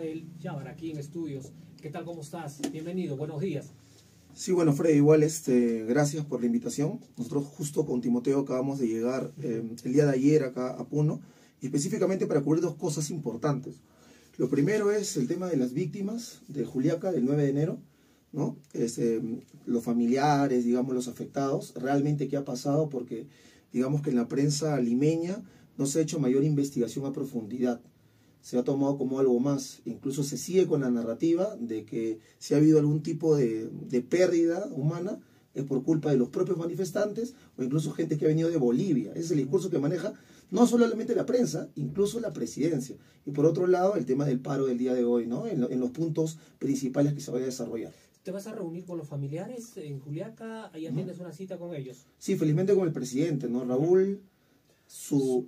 Rafael Chávar aquí en estudios. ¿Qué tal? ¿Cómo estás? Bienvenido, buenos días. Sí, bueno, Fred, igual este, gracias por la invitación. Nosotros justo con Timoteo acabamos de llegar eh, el día de ayer acá a Puno, específicamente para cubrir dos cosas importantes. Lo primero es el tema de las víctimas de Juliaca del 9 de enero, ¿no? Este, los familiares, digamos, los afectados, realmente qué ha pasado, porque digamos que en la prensa limeña no se ha hecho mayor investigación a profundidad se ha tomado como algo más. Incluso se sigue con la narrativa de que si ha habido algún tipo de, pérdida humana es por culpa de los propios manifestantes o incluso gente que ha venido de Bolivia. Ese es el discurso que maneja no solamente la prensa, incluso la presidencia. Y por otro lado, el tema del paro del día de hoy, ¿no? en, los puntos principales que se vaya a desarrollar. ¿Te vas a reunir con los familiares en Juliaca? ¿Ya tienes una cita con ellos? Sí, felizmente con el presidente, ¿no? Raúl, su,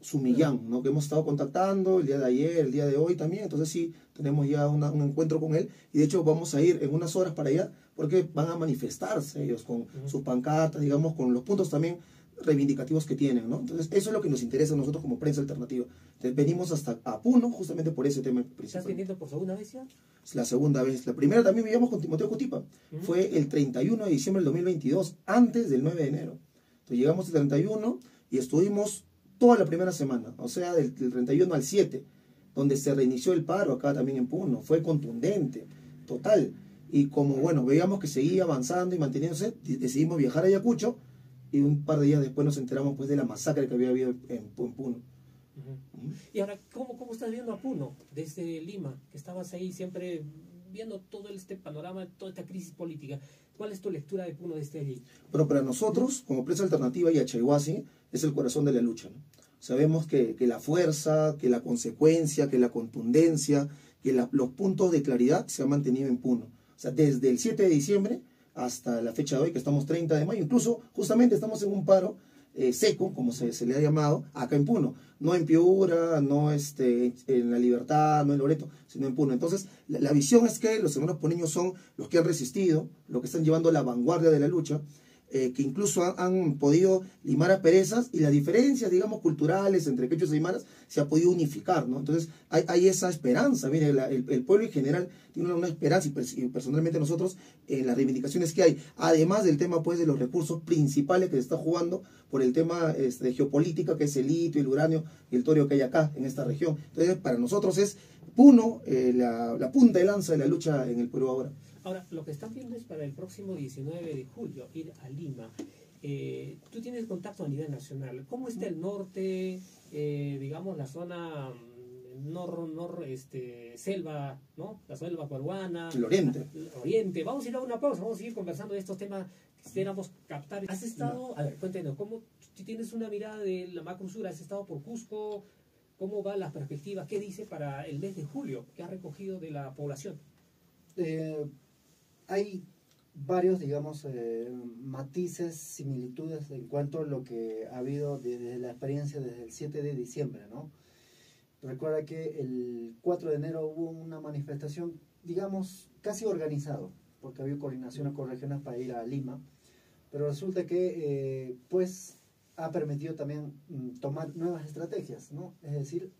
su, millán, ¿no? que hemos estado contactando el día de ayer, el día de hoy también, entonces sí, tenemos ya un encuentro con él y de hecho vamos a ir en unas horas para allá porque van a manifestarse ellos con sus pancartas, digamos, con los puntos también reivindicativos que tienen, ¿no? Entonces eso es lo que nos interesa a nosotros como prensa alternativa. Entonces, venimos hasta a Puno justamente por ese tema principal. ¿Estás viniendo por segunda vez ya? Es la segunda vez. La primera también vivíamos con Timoteo Cutipa. Fue el 31 de diciembre del 2022, antes del 9 de enero. Entonces llegamos el 31 y estuvimos toda la primera semana, o sea, del, 31 al 7, donde se reinició el paro acá también en Puno. Fue contundente, total. Y como, bueno, veíamos que seguía avanzando y manteniéndose, decidimos viajar a Ayacucho y un par de días después nos enteramos pues de la masacre que había habido en, Puno. Y ahora, ¿cómo, ¿cómo estás viendo a Puno desde Lima? Que estabas ahí siempre viendo todo este panorama, toda esta crisis política. ¿Cuál es tu lectura de Puno desde allí? Bueno, para nosotros, como prensa alternativa y Achaiguasi, es el corazón de la lucha. Sabemos que, la fuerza, que la consecuencia, que la contundencia, que los puntos de claridad se han mantenido en Puno. O sea, desde el 7 de diciembre hasta la fecha de hoy, que estamos 30 de mayo, incluso justamente estamos en un paro eh, seco, como se, le ha llamado, acá en Puno. No en Piura, no este, en La Libertad, no en Loreto, sino en Puno. Entonces, la, visión es que los hermanos puneños son los que han resistido, los que están llevando la vanguardia de la lucha, eh, que incluso han, podido limar a perezas y las diferencias, digamos, culturales entre quechos y aymaras se ha podido unificar, ¿no? Entonces hay, esa esperanza, mire, el, pueblo en general tiene una, esperanza y, personalmente nosotros en las reivindicaciones que hay, además del tema pues de los recursos principales que se está jugando por el tema este, de geopolítica que es el litio, el uranio y el torio que hay acá en esta región. Entonces para nosotros es Puno eh, la, la punta de lanza de la lucha en el Perú ahora. Ahora, lo que están viendo es para el próximo 19 de julio ir a Lima. Eh, tú tienes contacto a nivel nacional. ¿Cómo está el norte, eh, digamos, la zona mm, nor, nor, este, selva, ¿no? La selva peruana. El oriente. El oriente. Vamos a ir a una pausa, vamos a seguir conversando de estos temas que quisiéramos captar. ¿Has estado, a ver, cuéntanos, ¿cómo, tienes una mirada de la macrosura, has estado por Cusco? ¿Cómo van las perspectivas? ¿Qué dice para el mes de julio que ha recogido de la población? Eh, hay varios, digamos, eh, matices, similitudes en cuanto a lo que ha habido desde la experiencia desde el 7 de diciembre, ¿no? Recuerda que el 4 de enero hubo una manifestación, digamos, casi organizado, porque había coordinación con regiones para ir a Lima, pero resulta que, eh, pues, ha permitido también mm, tomar nuevas estrategias, ¿no? Es decir,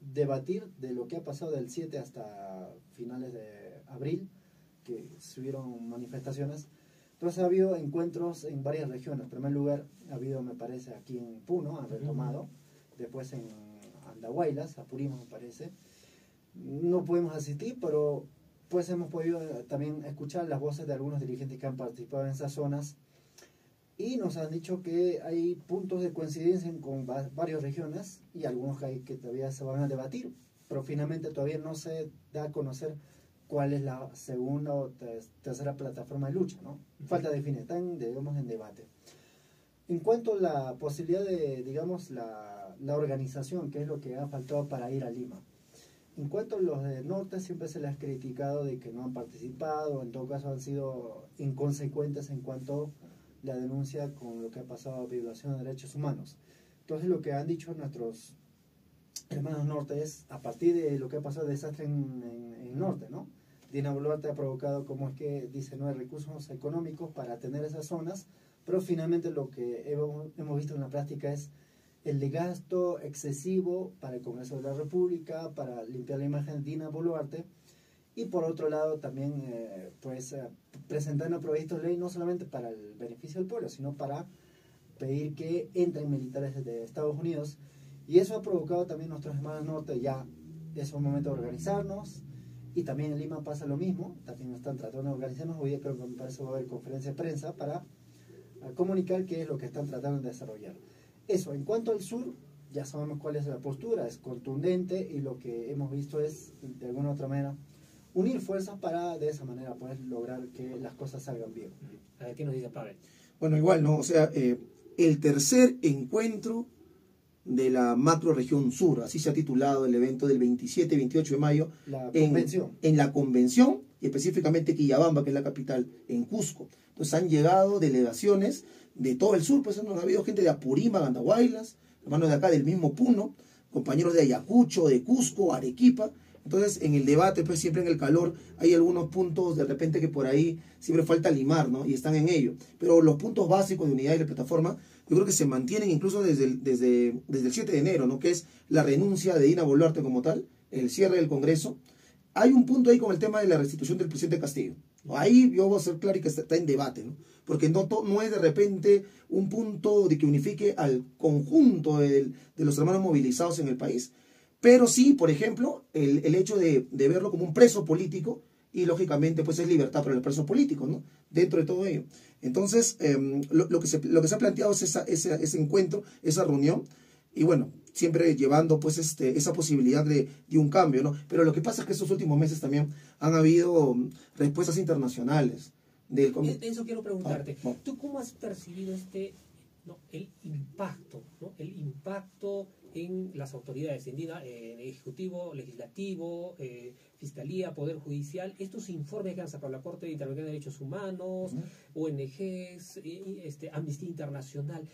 debatir de lo que ha pasado del 7 hasta finales de abril, que subieron manifestaciones. Entonces ha habido encuentros en varias regiones. En primer lugar, ha habido, me parece, aquí en Puno, han retomado. Después en Andahuaylas, Apurímac, me parece. No podemos asistir, pero pues hemos podido eh, también escuchar las voces de algunos dirigentes que han participado en esas zonas y nos han dicho que hay puntos de coincidencia con varias regiones y algunos que, hay que todavía se van a debatir, pero finalmente todavía no se da a conocer cuál es la segunda o tercera plataforma de lucha, ¿no? Falta definir, están, digamos, en debate. En cuanto a la posibilidad de, digamos, la, la, organización, que es lo que ha faltado para ir a Lima. En cuanto a los del norte, siempre se les ha criticado de que no han participado, en todo caso han sido inconsecuentes en cuanto a la denuncia con lo que ha pasado a violación de derechos humanos. Entonces lo que han dicho nuestros hermanos norte es, a partir de lo que ha pasado de desastre en, en, en norte, ¿no? Dina Boluarte ha provocado, como es que dice, no hay recursos económicos para tener esas zonas, pero finalmente lo que hemos, visto en la práctica es el gasto excesivo para el Congreso de la República, para limpiar la imagen de Dina Boluarte, y por otro lado también eh, pues eh, presentando proyectos de ley no solamente para el beneficio del pueblo, sino para pedir que entren militares de Estados Unidos. Y eso ha provocado también nuestros hermanos norte ya es un momento de organizarnos. Y también en Lima pasa lo mismo, también están tratando de organizarnos. Hoy día creo que me parece va a haber conferencia de prensa para eh, comunicar qué es lo que están tratando de desarrollar. Eso, en cuanto al sur, ya sabemos cuál es la postura, es contundente y lo que hemos visto es, de alguna u otra manera, unir fuerzas para de esa manera poder lograr que las cosas salgan bien. A ver, ¿qué nos dice Pavel? Bueno, igual, ¿no? O sea, eh, el tercer encuentro de la macro región sur, así se ha titulado el evento del 27 y 28 de mayo La en, la convención, y específicamente Quillabamba, que es la capital, en Cusco. Entonces han llegado delegaciones de todo el sur, pues han habido gente de Apurímac, Andahuaylas, hermanos de acá del mismo Puno, compañeros de Ayacucho, de Cusco, Arequipa. Entonces, en el debate, pues siempre en el calor, hay algunos puntos de repente que por ahí siempre falta limar, ¿no? Y están en ello. Pero los puntos básicos de unidad y de plataforma, yo creo que se mantienen incluso desde el, desde, desde el 7 de enero, ¿no? Que es la renuncia de Dina Boluarte como tal, el cierre del Congreso. Hay un punto ahí con el tema de la restitución del presidente Castillo. Ahí yo voy a ser claro y que está, en debate, ¿no? Porque no, no es de repente un punto de que unifique al conjunto de los hermanos movilizados en el país, pero sí, por ejemplo, el, el hecho de, de verlo como un preso político y lógicamente pues es libertad para el preso político, ¿no? Dentro de todo ello. Entonces, em, lo, lo que se, lo que se ha planteado es esa, ese, ese encuentro, esa reunión, y bueno, siempre llevando pues este, esa posibilidad de, de un cambio, ¿no? Pero lo que pasa es que estos últimos meses también han habido mm, respuestas internacionales del... De eso quiero preguntarte. Ah, bueno. ¿Tú cómo has percibido este, no, el impacto, ¿no? el impacto en las autoridades, en DINA, eh, Ejecutivo, Legislativo, eh, Fiscalía, Poder Judicial, estos informes que han sacado la Corte Interamericana de Derechos Humanos, ONGs, eh, este, Amnistía Internacional,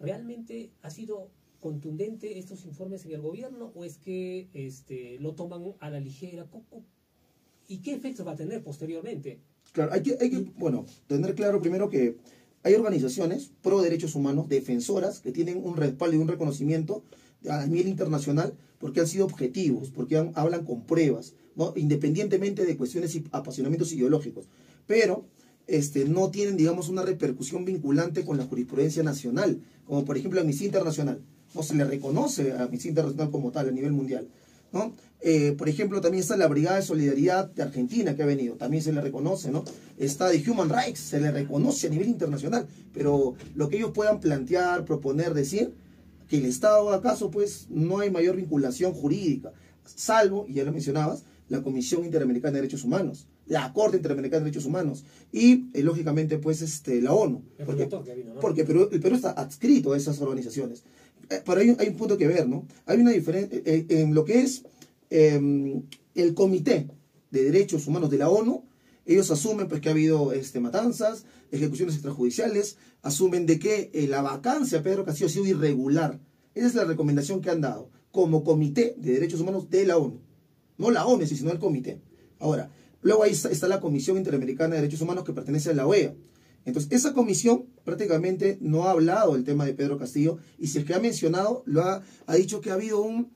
¿realmente ha sido contundente estos informes en el gobierno o es que este, lo toman a la ligera? ¿Cómo- cómo- ¿Y qué efectos va a tener posteriormente? Claro, hay que, hay que, bueno, tener claro primero que hay organizaciones pro derechos humanos, defensoras, que tienen un respaldo y un reconocimiento a nivel internacional porque han sido objetivos, porque hablan con pruebas, ¿no? independientemente de cuestiones y apasionamientos ideológicos. Pero este, no tienen, digamos, una repercusión vinculante con la jurisprudencia nacional, como por ejemplo Amnistía Internacional. No se le reconoce a Amnistía Internacional como tal a nivel mundial. ¿no? Eh, por ejemplo, también está la Brigada de Solidaridad de Argentina que ha venido, también se le reconoce, ¿no? Está de Human Rights, se le reconoce a nivel internacional, pero lo que ellos puedan plantear, proponer, decir, que el Estado acaso, pues, no hay mayor vinculación jurídica, salvo, y ya lo mencionabas, la Comisión Interamericana de Derechos Humanos, la Corte Interamericana de Derechos Humanos y, eh, lógicamente, pues, este, la ONU. El Porque, porque Perú, el Perú está adscrito a esas organizaciones. Eh, pero hay, un- hay un punto que ver, ¿no? Hay una diferencia en lo que es eh, el Comité de Derechos Humanos de la ONU. Ellos asumen pues, que ha habido este, matanzas, ejecuciones extrajudiciales, asumen de que eh, la vacancia de Pedro Castillo ha sido irregular. Esa es la recomendación que han dado como Comité de Derechos Humanos de la ONU. No la ONU, sino el Comité. Ahora, luego ahí está, la Comisión Interamericana de Derechos Humanos que pertenece a la OEA. Entonces, esa comisión prácticamente no ha hablado del tema de Pedro Castillo y si el que ha mencionado lo ha, ha dicho que ha habido un,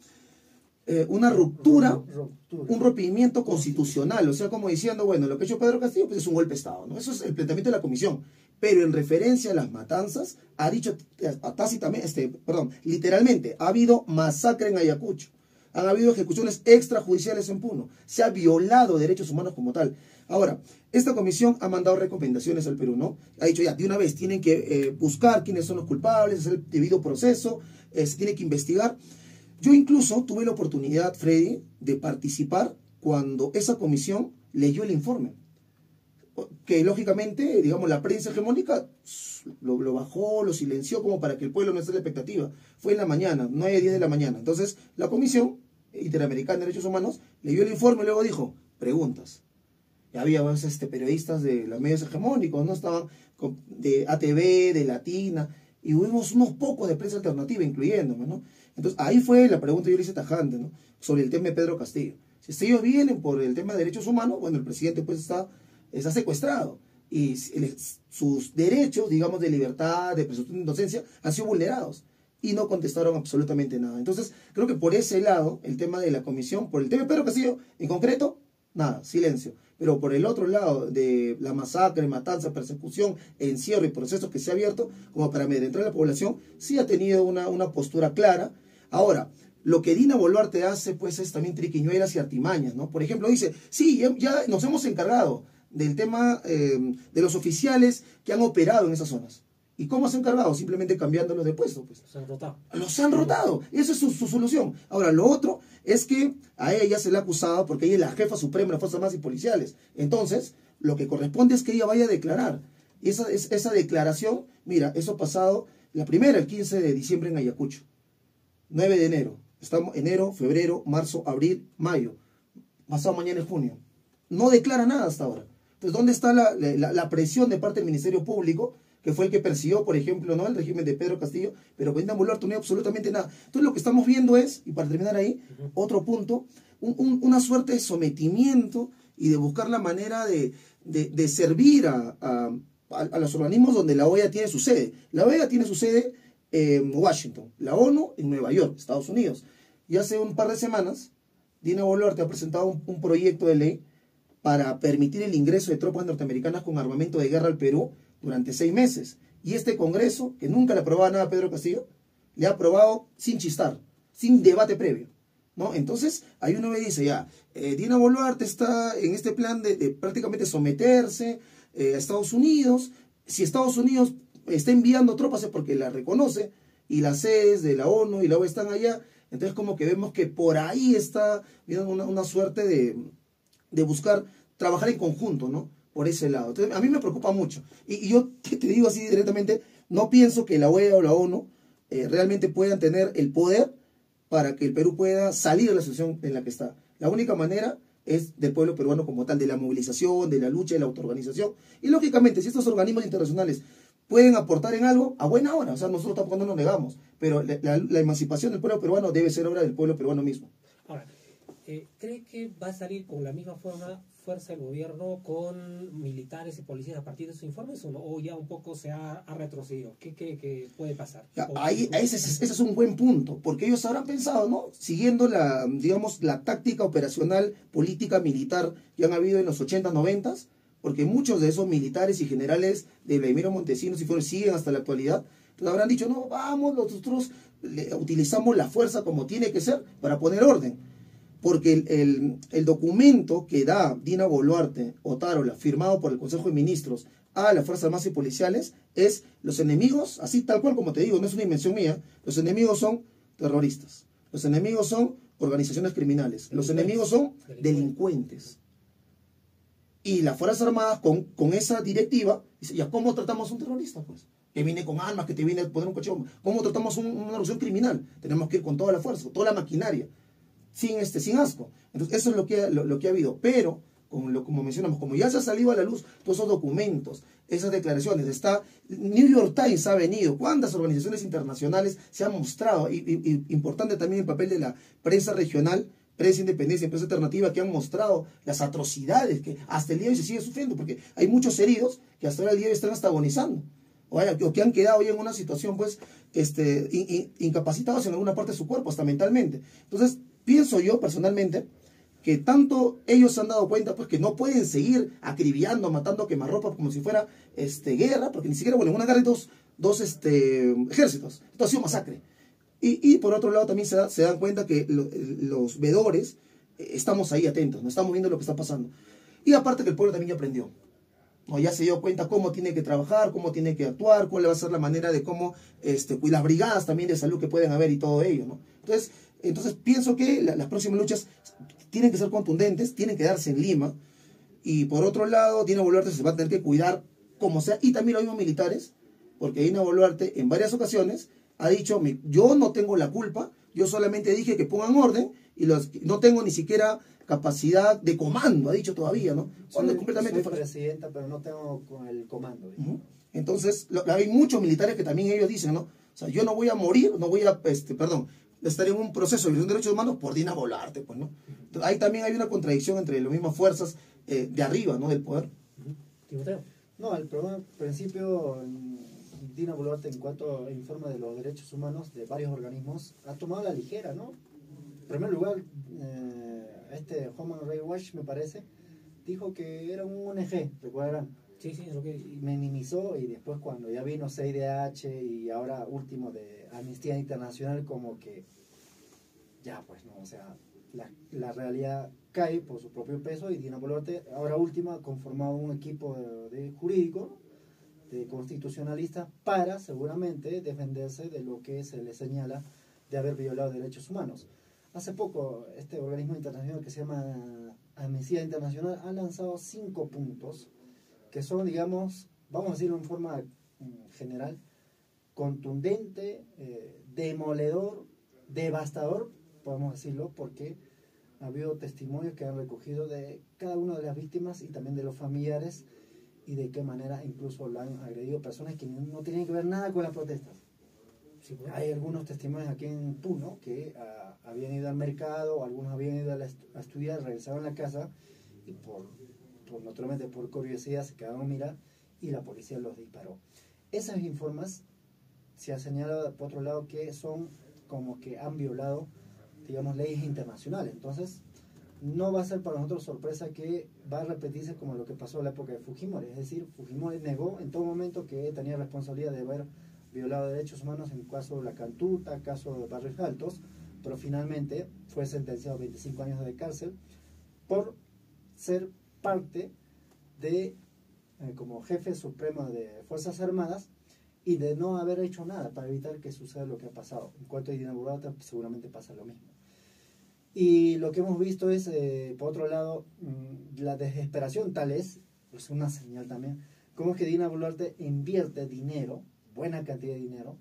eh, una ruptura, Ruptura. un rompimiento constitucional, o sea, como diciendo, bueno, lo que ha hecho Pedro Castillo pues es un golpe de Estado, ¿no? Eso es el planteamiento de la comisión. Pero en referencia a las matanzas, ha dicho eh, tácitamente, este, perdón, literalmente, ha habido masacre en Ayacucho, han habido ejecuciones extrajudiciales en Puno, se ha violado derechos humanos como tal. Ahora, esta comisión ha mandado recomendaciones al Perú, ¿no? Ha dicho ya, de una vez tienen que eh, buscar quiénes son los culpables, hacer el debido proceso, eh, se tiene que investigar. Yo incluso tuve la oportunidad, Freddy, de participar cuando esa comisión leyó el informe. Que lógicamente, digamos, la prensa hegemónica lo, bajó, lo silenció como para que el pueblo no esté la expectativa. Fue en la mañana, 9 10 de la mañana. Entonces, la Comisión Interamericana de Derechos Humanos leyó el informe y luego dijo, preguntas. Y había pues, este, periodistas de los medios hegemónicos, ¿no? Estaban de ATV, de Latina, y hubimos unos pocos de prensa alternativa, incluyéndome, ¿no? Entonces, ahí fue la pregunta que yo le hice tajante, ¿no? Sobre el tema de Pedro Castillo. Si ellos vienen por el tema de derechos humanos, bueno, el presidente pues está, está secuestrado. Y sus derechos, digamos, de libertad, de presunción de inocencia, han sido vulnerados. y no contestaron absolutamente nada. Entonces, creo que por ese lado, el tema de la comisión, por el tema de Pedro Castillo, en concreto, nada, silencio. Pero por el otro lado, de la masacre, matanza, persecución, encierro y proceso que se ha abierto, como para amedrentar a la población, sí ha tenido una, una postura clara. Ahora, lo que Dina Boluarte hace, pues, es también triquiñuelas y artimañas, ¿no? Por ejemplo, dice, sí, ya, ya nos hemos encargado del tema eh, de los oficiales que han operado en esas zonas. ¿Y cómo se han encargado? Simplemente cambiándolos de puesto. Pues. Los han rotado. Los han rotado. Esa es su, su, solución. Ahora, lo otro es que a ella se le ha acusado porque ella es la jefa suprema de las Fuerzas Armadas y Policiales. Entonces, lo que corresponde es que ella vaya a declarar. Y esa, esa declaración, mira, eso ha pasado, la primera, el 15 de diciembre en Ayacucho. 9 de enero. Estamos enero, febrero, marzo, abril, mayo. Pasado mañana es junio. No declara nada hasta ahora. Entonces, ¿dónde está la, la, la presión de parte del Ministerio Público? Que fue el que persiguió, por ejemplo, ¿no? el régimen de Pedro Castillo, pero Dina Boluarte no hay absolutamente nada. Entonces lo que estamos viendo es, y para terminar ahí, otro punto, un, un, una suerte de sometimiento y de buscar la manera de, de, de servir a, a, a, los organismos donde la OEA tiene su sede. La OEA tiene su sede en Washington, la ONU en Nueva York, Estados Unidos. Y hace un par de semanas, Dina Boluarte ha presentado un, un proyecto de ley para permitir el ingreso de tropas norteamericanas con armamento de guerra al Perú durante seis meses. Y este Congreso, que nunca le aprobaba nada a Pedro Castillo, le ha aprobado sin chistar, sin debate previo. ¿no? Entonces, ahí uno me dice, ya, eh, Dina Boluarte está en este plan de, prácticamente someterse eh, a Estados Unidos. Si Estados Unidos está enviando tropas es porque la reconoce y las sedes de la ONU y la OEA están allá. Entonces, como que vemos que por ahí está una, una suerte de, de buscar trabajar en conjunto, ¿no? Por ese lado. Entonces, a mí me preocupa mucho. Y, yo te, digo así directamente, no pienso que la OEA o la ONU eh, realmente puedan tener el poder para que el Perú pueda salir de la situación en la que está. La única manera es del pueblo peruano como tal, de la movilización, de la lucha, de la autoorganización. Y lógicamente, si estos organismos internacionales pueden aportar en algo, a buena hora, o sea, nosotros tampoco no nos negamos, pero la, la, la emancipación del pueblo peruano debe ser obra del pueblo peruano mismo. Ahora, eh, ¿cree que va a salir con la misma forma fuerza el gobierno con militares y policías a partir de sus informes o, no? o ya un poco se ha, ha retrocedido? ¿Qué, qué, qué, puede pasar? Ya, ahí, ese, ese, es un buen punto, porque ellos habrán pensado, ¿no? Siguiendo la, digamos, la táctica operacional, política, militar que han habido en los 80, 90, porque muchos de esos militares y generales de Vladimiro Montesinos y fueron, siguen hasta la actualidad, entonces habrán dicho, no, vamos, nosotros le, utilizamos la fuerza como tiene que ser para poner orden porque el, el, el, documento que da Dina Boluarte Otárola, firmado por el Consejo de Ministros a las Fuerzas Armadas y Policiales, es los enemigos, así tal cual como te digo, no es una invención mía, los enemigos son terroristas, los enemigos son organizaciones criminales, los enemigos son delincuentes. Y las Fuerzas Armadas con, con esa directiva, dice, ¿ya cómo tratamos a un terrorista? Pues que viene con armas, que te viene a poner un coche ¿Cómo tratamos un, una organización criminal? Tenemos que ir con toda la fuerza, toda la maquinaria sin, este, sin asco. Entonces, eso es lo que, lo, lo que ha habido. Pero, como, lo, como mencionamos, como ya se ha salido a la luz todos esos documentos, esas declaraciones, está New York Times ha venido, cuántas organizaciones internacionales se han mostrado, y, y, y importante también el papel de la prensa regional, prensa independencia, prensa alternativa, que han mostrado las atrocidades que hasta el día de hoy se sigue sufriendo, porque hay muchos heridos que hasta el día de hoy están hasta agonizando, o, haya, o que han quedado hoy en una situación, pues, este, in, in, incapacitados en alguna parte de su cuerpo, hasta mentalmente. Entonces, pienso yo personalmente que tanto ellos se han dado cuenta pues que no pueden seguir acribillando, matando quemarropa como si fuera este, guerra, porque ni siquiera, bueno, en una guerra hay dos, dos este, ejércitos, esto ha sido masacre. Y, y por otro lado también se, da, se dan cuenta que lo, los vedores eh, estamos ahí atentos, no estamos viendo lo que está pasando. Y aparte que el pueblo también ya aprendió. ¿no? Ya se dio cuenta cómo tiene que trabajar, cómo tiene que actuar, cuál va a ser la manera de cómo, este, y las brigadas también de salud que pueden haber y todo ello. ¿no? Entonces, entonces pienso que la, las próximas luchas tienen que ser contundentes, tienen que darse en Lima. Y por otro lado, Dina Boluarte se va a tener que cuidar como sea. Y también los mismos militares, porque Dina Boluarte en varias ocasiones ha dicho, yo no tengo la culpa, yo solamente dije que pongan orden y los, no tengo ni siquiera capacidad de comando, ha dicho todavía, ¿no? Soy, completamente soy presidenta, pero no tengo el comando. Uh -huh. Entonces, lo, hay muchos militares que también ellos dicen, ¿no? O sea, yo no voy a morir, no voy a, este, perdón, estar en un proceso de violación de derechos humanos por Dina Boluarte, pues, ¿no? Entonces, ahí también hay una contradicción entre las mismas fuerzas eh, de arriba, ¿no? Del poder. No, el problema, al principio, Dina Boluarte, en cuanto a informe de los derechos humanos de varios organismos, ha tomado la ligera, ¿no? En primer lugar, eh, este Human Rights Watch, me parece, dijo que era un ONG, ¿recuerdan? Sí, sí, es lo que... Minimizó y después cuando ya vino CIDH y ahora último de Amnistía Internacional como que ya pues no, o sea, la, la realidad cae por su propio peso y Dina Boluarte ahora última ha conformado un equipo de jurídico de constitucionalistas para seguramente defenderse de lo que se le señala de haber violado derechos humanos. Hace poco este organismo internacional que se llama Amnistía Internacional ha lanzado cinco puntos que son, digamos, vamos a decirlo en forma mm, general, contundente, eh, demoledor, devastador, podemos decirlo, porque ha habido testimonios que han recogido de cada una de las víctimas y también de los familiares y de qué manera incluso la han agredido personas que no tienen que ver nada con las protestas. Bueno. Hay algunos testimonios aquí en Puno que ah, habían ido al mercado, algunos habían ido a, la a estudiar, regresaron a la casa y por, por naturalmente por curiosidad se quedaron a mirar y la policía los disparó. Esas informes se ha señalado por otro lado que son como que han violado, digamos, leyes internacionales. Entonces, no va a ser para nosotros sorpresa que va a repetirse como lo que pasó en la época de Fujimori. Es decir, Fujimori negó en todo momento que tenía responsabilidad de haber violado derechos humanos en caso de la Cantuta, caso de Barrios Altos, pero finalmente fue sentenciado a 25 años de cárcel por ser parte de, eh, como jefe supremo de Fuerzas Armadas, y de no haber hecho nada para evitar que suceda lo que ha pasado. En cuanto a Dina Boluarte, seguramente pasa lo mismo. Y lo que hemos visto es, eh, por otro lado, mm, la desesperación tal es, es una señal también, como es que Dina Boluarte invierte dinero, buena cantidad de dinero,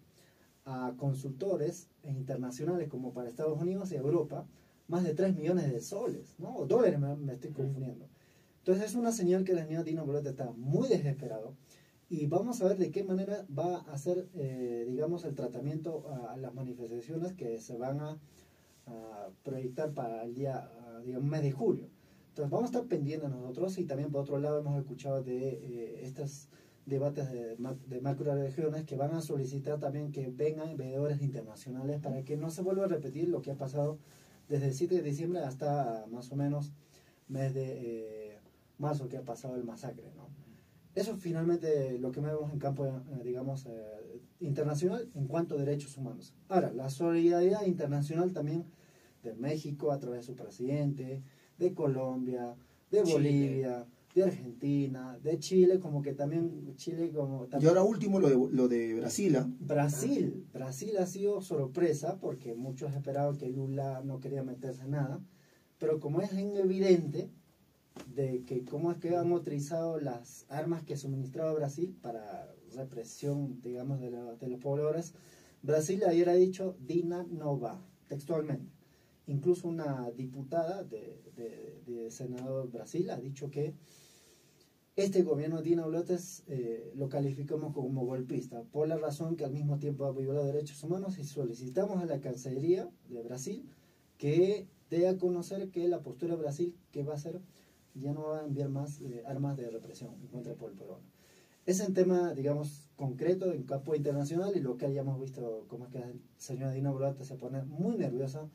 a consultores internacionales como para Estados Unidos y Europa, más de 3 millones de soles, ¿no? O dólares, me, me estoy confundiendo. Entonces es una señal que la señora Dina Boluarte está muy desesperado y vamos a ver de qué manera va a hacer, eh, digamos, el tratamiento a las manifestaciones que se van a, proyectar para el día, ah, digamos, mes de julio. Entonces vamos a estar pendientes nosotros y también por otro lado hemos escuchado de eh, estos debates de, de macroregiones que van a solicitar también que vengan veedores internacionales para que no se vuelva a repetir lo que ha pasado desde el 7 de diciembre hasta más o menos mes de eh, marzo que ha pasado el masacre, ¿no? Eso es finalmente lo que vemos en campo, eh, digamos, eh, internacional en cuanto a derechos humanos. Ahora, la solidaridad internacional también de México a través de su presidente, de Colombia, de Chile. Bolivia, de Argentina, de Chile, como que también Chile como Y también ahora último lo de, lo de Brasil. ¿ah? Brasil, Brasil ha sido sorpresa porque muchos esperaban que Lula no quería meterse en nada, pero como es evidente de que cómo es que han utilizado las armas que suministraba Brasil para represión, digamos, de, la- de los pobladores, Brasil ayer ha dicho Dina no va, textualmente. Incluso una diputada de, de, de Brasil ha dicho que este gobierno de Dina Boluarte eh, lo calificamos como golpista, por la razón que al mismo tiempo ha violado derechos humanos y solicitamos a la Cancillería de Brasil que dé a conocer que la postura de Brasil que va a hacer ya no va a enviar más eh, armas de represión contra del pueblo peruano. Es un tema, digamos, concreto en campo internacional y lo que hayamos visto, como es que la señora Dina Boluarte se pone muy nerviosa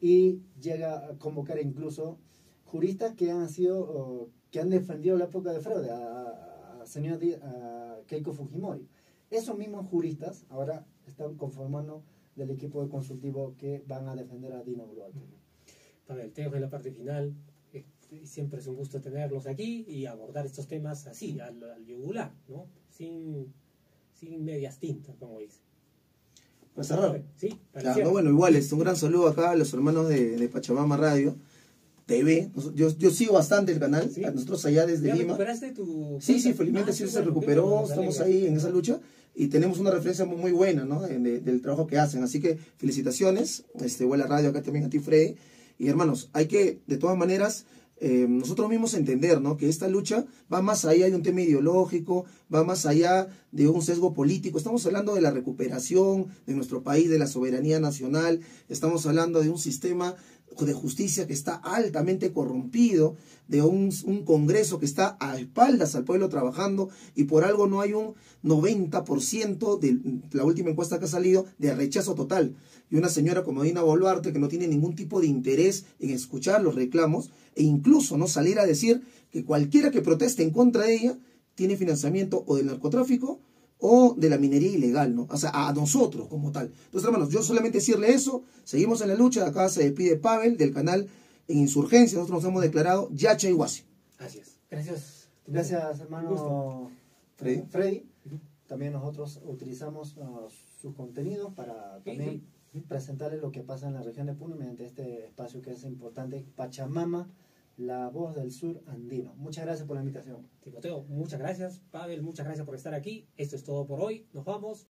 y llega a convocar incluso juristas que han sido o, que han defendido la época de fraude a, a, señora Di- a Keiko Fujimori. Esos mismos juristas ahora están conformando del equipo de consultivo que van a defender a Dina Boluarte. Pavel, te dejo en la parte final. Eh, Siempre es un gusto tenerlos aquí y abordar estos temas así, al, al yugular, ¿no? Sin, sin medias tintas, como dice. Para cerrar. Sí, Claro, no, bueno, igual, es un gran saludo acá a los hermanos de, de Pachamama Radio, TV. Yo, yo sigo bastante el canal, Sí. a nosotros allá desde ¿Ya Lima. recuperaste tu Sí, sí, felizmente Ah, sí se recuperó, bueno, estamos ahí en esa lucha y tenemos una referencia muy, muy buena, ¿no? De- de- del trabajo que hacen. Así que felicitaciones, este, Vuela Radio, acá también a ti, Freddy. Y hermanos, hay que, de todas maneras, eh, nosotros mismos entender, ¿no? Que esta lucha va más allá de un tema ideológico, va más allá de un sesgo político. Estamos hablando de la recuperación de nuestro país, de la soberanía nacional, estamos hablando de un sistema de justicia que está altamente corrompido, de un, un, Congreso que está a espaldas al pueblo trabajando y por algo no hay un 90% de la última encuesta que ha salido de rechazo total. Y una señora como Dina Boluarte que no tiene ningún tipo de interés en escuchar los reclamos e incluso no salir a decir que cualquiera que proteste en contra de ella tiene financiamiento o del narcotráfico o de la minería ilegal, ¿no? O sea, a nosotros como tal. Entonces, hermanos, yo solamente decirle eso, seguimos en la lucha, acá se despide Pavel del canal en Insurgencia, nosotros nos hemos declarado Yacha Iguasi. Así es. Gracias. Gracias, hermano Freddy. Freddy. También nosotros utilizamos uh, sus contenidos para también presentarles lo que pasa en la región de Puno mediante este espacio que es importante, Pachamama la voz del sur andino. Muchas gracias por la invitación. Timoteo, muchas gracias. Pavel, muchas gracias por estar aquí. Esto es todo por hoy. Nos vamos.